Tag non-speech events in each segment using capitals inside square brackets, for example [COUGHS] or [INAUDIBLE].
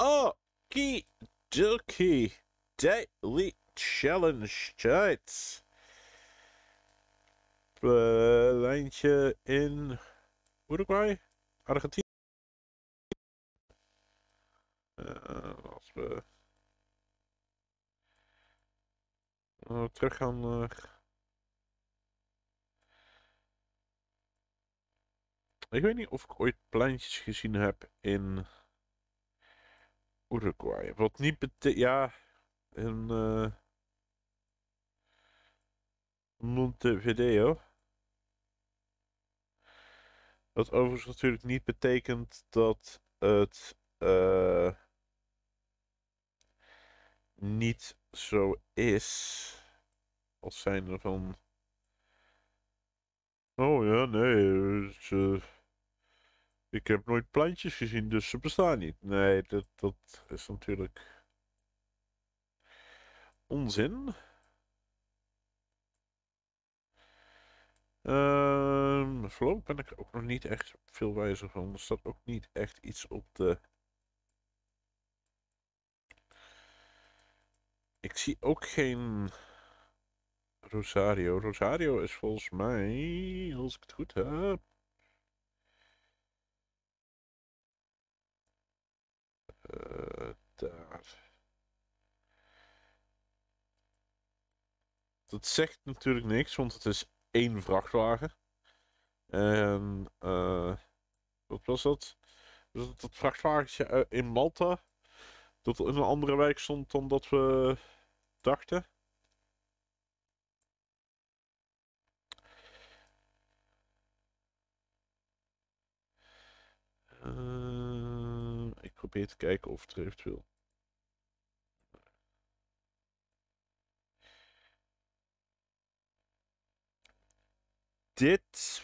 Okie Daily Challenge tijd. Lijntje in Uruguay, Argentinië. Uh, als we terug gaan naar. Ik weet niet of ik ooit pleintjes gezien heb in Uruguay. Wat niet betekent. Ja, in uh, Montevideo. Wat overigens natuurlijk niet betekent dat het uh, niet zo is. Als zijn er van. Oh ja, nee. Ze, ik heb nooit plantjes gezien, dus ze bestaan niet. Nee, dat, is natuurlijk onzin. Uh, voorlopig ben ik ook nog niet echt veel wijzer van. Er staat ook niet echt iets op de... Ik zie ook geen Rosario. Rosario is volgens mij, als ik het goed heb... Daar. Dat zegt natuurlijk niks, want het is één vrachtwagen. En uh, wat was dat? Dat, vrachtwagentje eh, in Malta. Dat in een andere wijk stond dan dat we dachten. Probeer te kijken of het er eventueel dit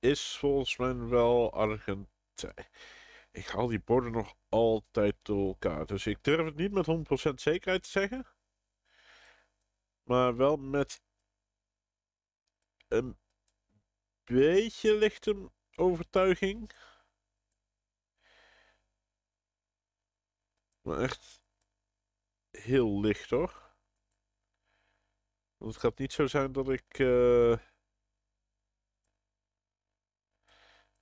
is volgens mij wel Argentijn. Ik haal die borden nog altijd door elkaar. Dus ik durf het niet met 100% zekerheid te zeggen. Maar wel met een beetje lichte overtuiging. Maar echt heel licht hoor. Want het gaat niet zo zijn dat ik... Uh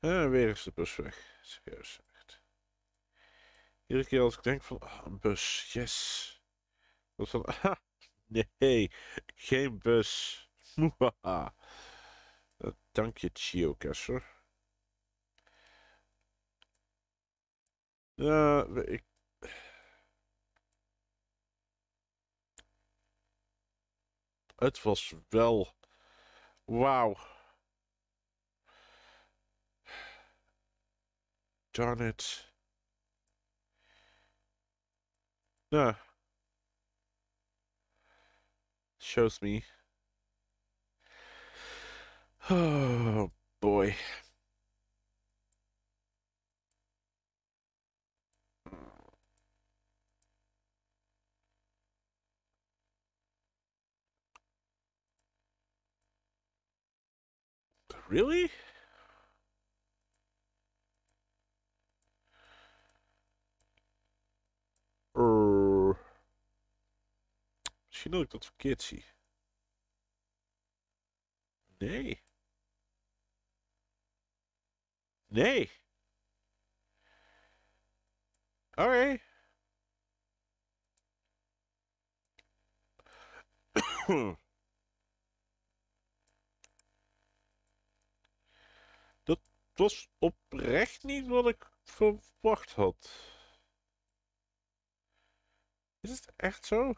weer is de bus weg. Serieus, echt. Iedere keer als ik denk van, oh, een bus, yes. Dat van, [LAUGHS] ah, nee, geen bus. uh, dank je, Geocacher. Ja, ik... Het was wel... Wauw. Darn it. No. Shows me. Oh boy. Really? Uh, misschien dat ik dat verkeerd zie. Nee. Nee. Oké. [COUGHS] dat was oprecht niet wat ik verwacht had. Is het echt zo?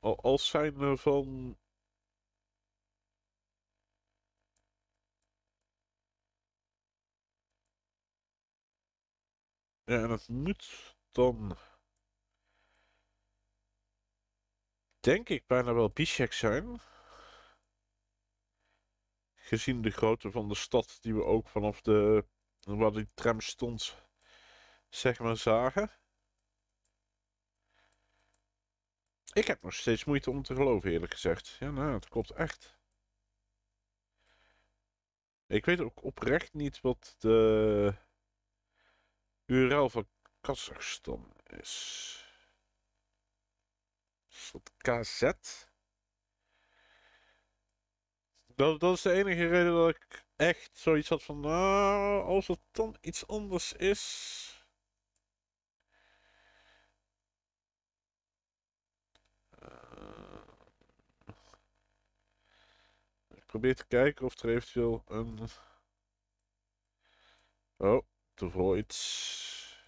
Als zijn van... Ja, en het moet dan... Denk ik bijna wel Bischek zijn. Gezien de grootte van de stad die we ook vanaf de waar die tram stond, zeg maar, zagen. Ik heb nog steeds moeite om te geloven, eerlijk gezegd. Ja, nou, het klopt echt. Ik weet ook oprecht niet wat de URL van Kazachstan is. Is KZ? Dat, dat is de enige reden dat ik echt zoiets had van, nou, als het dan iets anders is. Eh, ik probeer te kijken of er eventueel een. Oh, toevallig iets.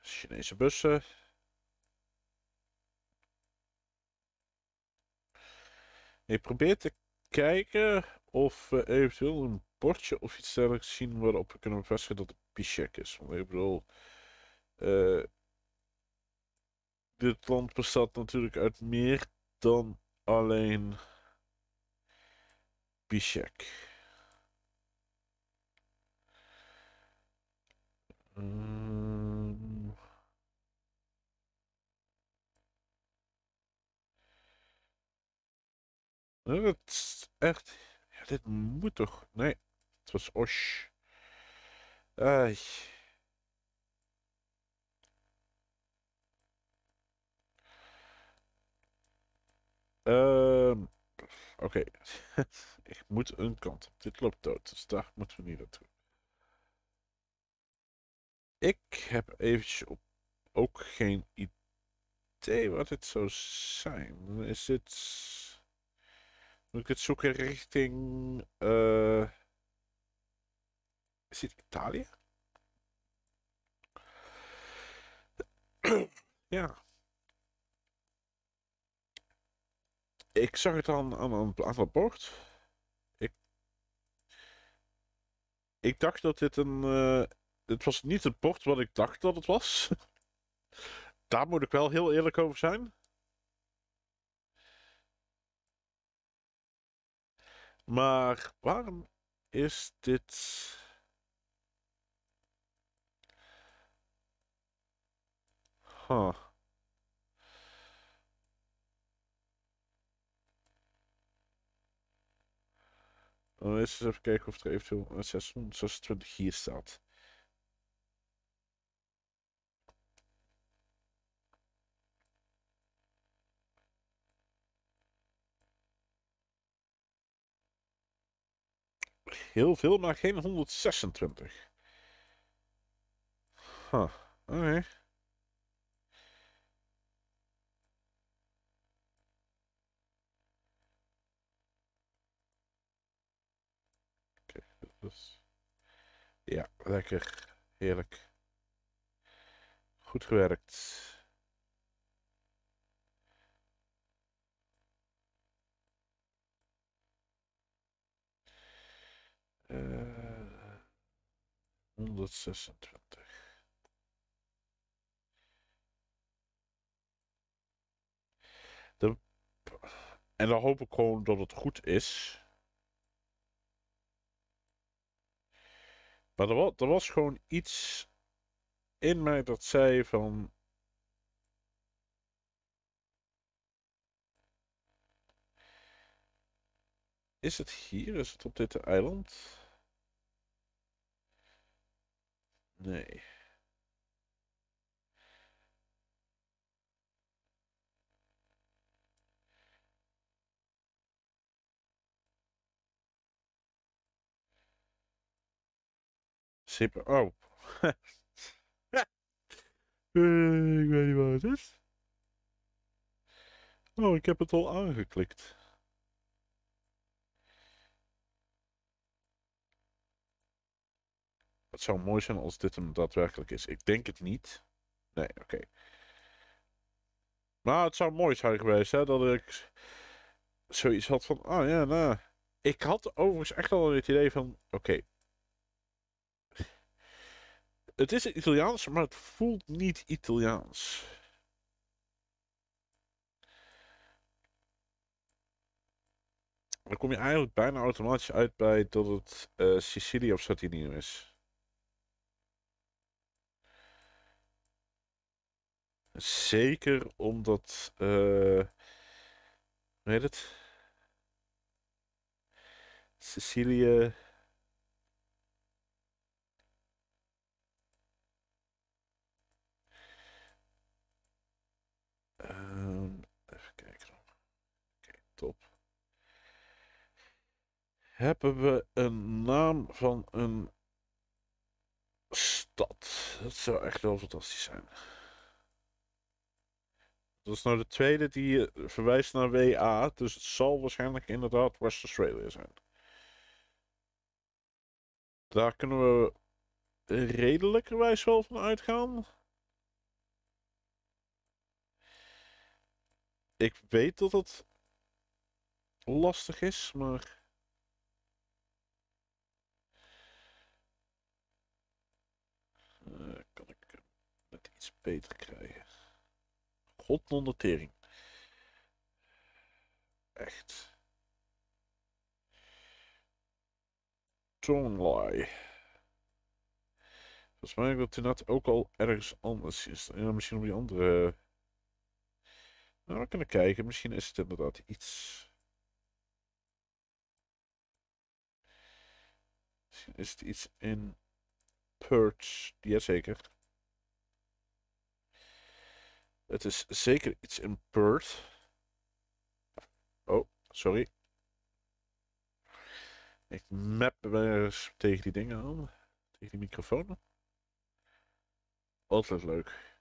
Chinese bussen. Ik probeer te kijken of we eventueel een bordje of iets dergelijks zien waarop we kunnen bevestigen dat het Pichek is. Want ik bedoel, uh, dit land bestaat natuurlijk uit meer dan alleen Pichek. Um, het is echt. Dit moet toch. Nee, het was Osh. Ai. Um, Oké. [LAUGHS] Ik moet een kant op. Dit loopt dood, dus daar moeten we niet naartoe. Ik heb eventjes ook geen idee wat het zou zijn. Is dit... Moet ik het zoeken richting... Uh... Is Italië? ja. Ik zag het aan, aan, aan het bord. Ik, ik dacht dat dit een... Uh, het was niet het bord wat ik dacht dat het was. [LAUGHS] Daar moet ik wel heel eerlijk over zijn. Maar waarom is dit... Huh. Dan eens even kijken of er eventueel een 626 hier staat. Heel veel, maar geen 126. Huh, oké. Ja, lekker. Heerlijk. Goed gewerkt. Uh, 126. De, en dan hoop ik gewoon dat het goed is. Maar er was, er was gewoon iets in mij dat zei van. Is het hier? Is het op dit eiland? Nee. Super. Oh. [LAUGHS] uh, ik weet niet waar het is. Oh, ik heb het al aangeklikt. Het zou mooi zijn als dit hem daadwerkelijk is. Ik denk het niet. Nee, oké. Maar het zou mooi zijn geweest, hè, dat ik zoiets had van, oh ja, nou. Ik had overigens echt al het idee van, oké. Het is Italiaans, maar het voelt niet Italiaans. Dan kom je eigenlijk bijna automatisch uit bij dat het uh, Sicilië of Sardinië is. Zeker omdat. Uh, hoe heet het? Sicilië. Ehm, even kijken. Oké, top. Hebben we een naam van een stad? Dat zou echt wel fantastisch zijn. Dat is nou de tweede die eh, verwijst naar WA, dus het zal waarschijnlijk inderdaad West Australia zijn. Daar kunnen we redelijkerwijs wel van uitgaan. Ik weet dat het lastig is, maar. Eh, kan ik hem net iets beter krijgen? Notering. Echt. Tonglai. Volgens mij heb ik inderdaad ook al ergens anders is. Ja, misschien op die andere. Nou, we kunnen kijken. Misschien is het inderdaad iets. Misschien is het iets in Perch. Jazeker. Het is zeker iets in Perth. Oh, sorry. Ik map tegen die dingen aan. Tegen die microfoon. Altijd leuk.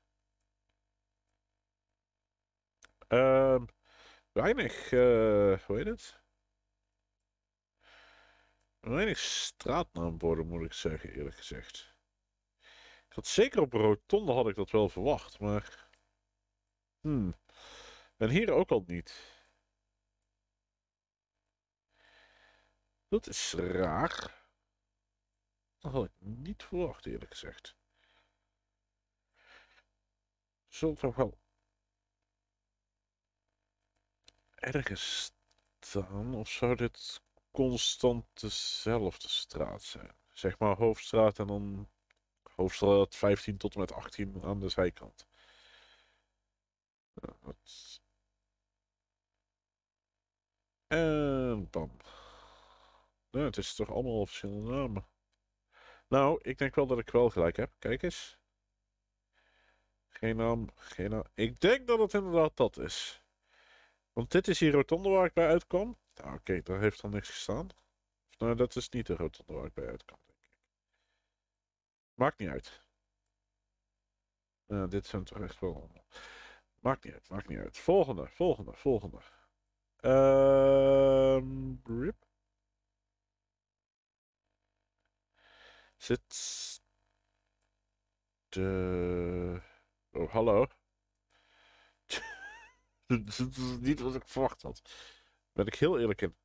Ehm weinig, eh, hoe heet het? Weinig straatnaamborden moet ik zeggen, eerlijk gezegd. Ik had zeker op Rotonde had ik dat wel verwacht, maar... Hmm. En hier ook al niet. Dat is raar. Dat had ik niet verwacht, eerlijk gezegd. Zult toch wel ergens staan? Of zou dit constant dezelfde straat zijn? Zeg maar Hoofdstraat en dan Hoofdstraat 15 tot en met 18 aan de zijkant. En dan. Nou, het is toch allemaal verschillende namen. Nou, ik denk wel dat ik wel gelijk heb. Kijk eens. Geen naam, geen naam. Ik denk dat het inderdaad dat is. Want dit is die rotonde waar ik bij uitkwam. Nou, oké, daar heeft dan niks gestaan. Of, nou, dat is niet de rotonde waar ik bij uitkwam, denk ik. Maakt niet uit. Ja, dit zijn toch echt wel allemaal. Maakt niet uit, maakt niet uit. Volgende, volgende, volgende. Ehm. rip. Zit. De. Oh, hallo. [LAUGHS] Dit is niet wat ik verwacht had. Ben ik heel eerlijk in.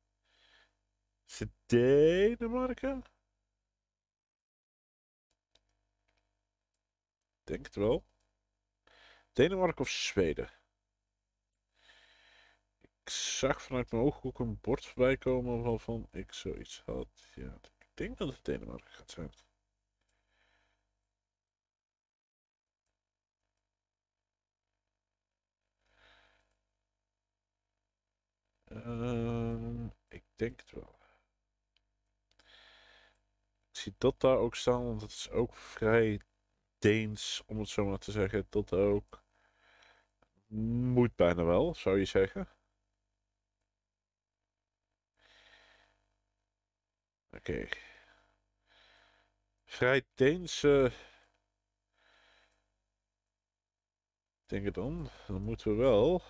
Zit Denemarken? Denk het wel. Denemarken of Zweden? Ik zag vanuit mijn ooghoek een bord voorbij komen waarvan ik zoiets had. Ja, ik denk dat het Denemarken gaat zijn. Ehm, ik denk het wel. Ik zie dat daar ook staan, want het is ook vrij Deens, om het zo maar te zeggen. Dat ook. Moet bijna wel, zou je zeggen. Oké. Vrij Deense. Denk het dan. Dan moeten we wel.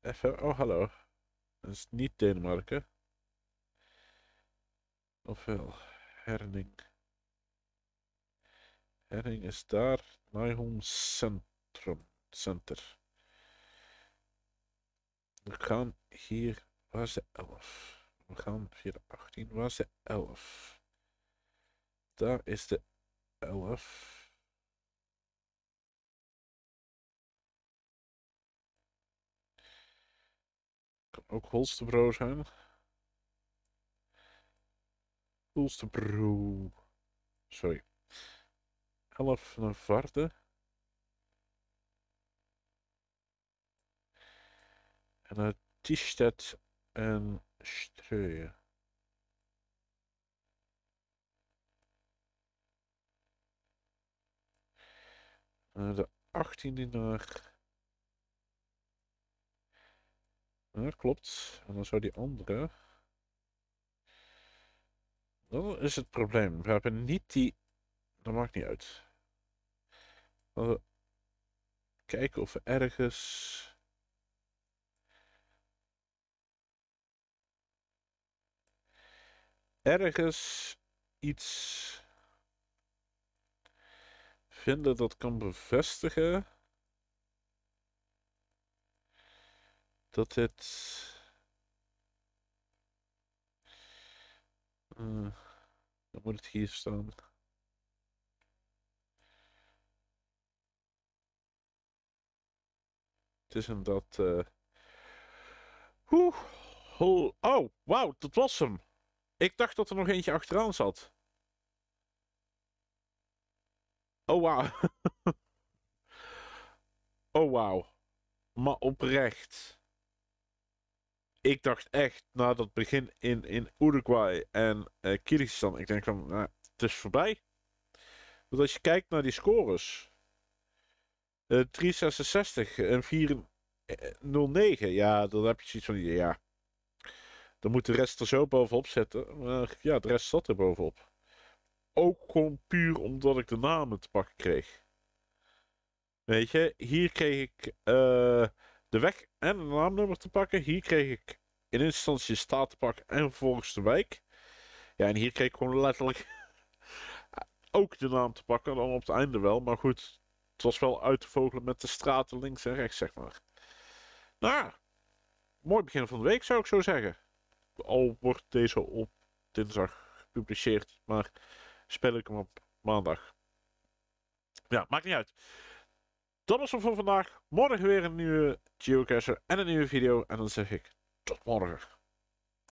Even. Oh, hallo. Dat is niet Denemarken. Ofwel. Herning. Herning is daar. Nijholm Centrum. Center. We gaan hier. Waar is de 11? We gaan via de 18. Waar is de 11? Daar is de 11. Kan ook Holstebro zijn. Holstebro. Sorry. 11 naar Varde. En dan Tistet en strooien. de 18e naar... Dat klopt. En dan zou die andere... Dat is het probleem. We hebben niet die... Dat maakt niet uit. Kijken of we ergens... Ergens iets vinden dat kan bevestigen dat dit uh, dan moet het hier staan. Het is inderdaad. Uh... Oeh. Oh, wauw, dat was hem. Ik dacht dat er nog eentje achteraan zat. Oh, wauw. [LAUGHS] oh, wauw. Maar oprecht. Ik dacht echt, na dat begin in, in Uruguay en uh, Kyrgyzstan, ik denk van, nou, het is voorbij. Want als je kijkt naar die scores. Uh, 366 en 409, ja, dan heb je zoiets van, ja. Dan moet de rest er zo bovenop zetten. Maar ja, de rest zat er bovenop. Ook gewoon puur omdat ik de namen te pakken kreeg. Weet je, hier kreeg ik uh, de weg en een naamnummer te pakken. Hier kreeg ik in instantie staat te pakken en vervolgens de wijk. Ja, en hier kreeg ik gewoon letterlijk [LAUGHS] ook de naam te pakken. Dan op het einde wel, maar goed. Het was wel uit te vogelen met de straten links en rechts, zeg maar. Nou, mooi begin van de week zou ik zo zeggen. Al wordt deze op dinsdag gepubliceerd, maar speel ik hem op maandag. Ja, maakt niet uit. Dat was het voor vandaag. Morgen weer een nieuwe Geocacher en een nieuwe video. En dan zeg ik tot morgen.